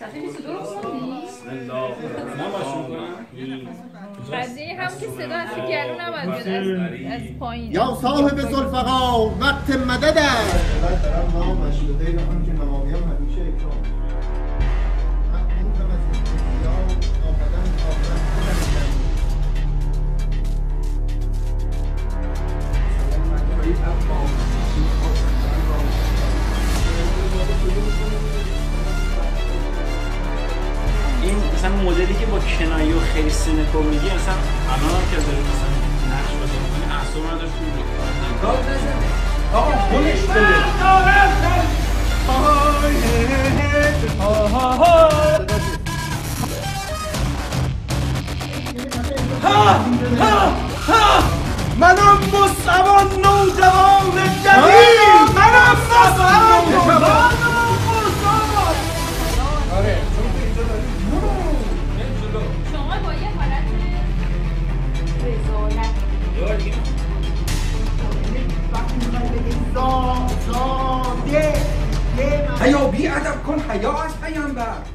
صفحه 22 رو خوندی؟ بسم الله؟ قضیه هم که صدا از گلو نباید از پایین یا صاحب زلفقار وقت مدد است مثلا مدلی که با کنایه و خیلی سینکو میگی مثلا الان هم که داری مثلا نقش بازی می‌کنی اعصاب نداشت آقا گلش بده. منم مصطفی حیا بی ادب کن حیا از پیامبر.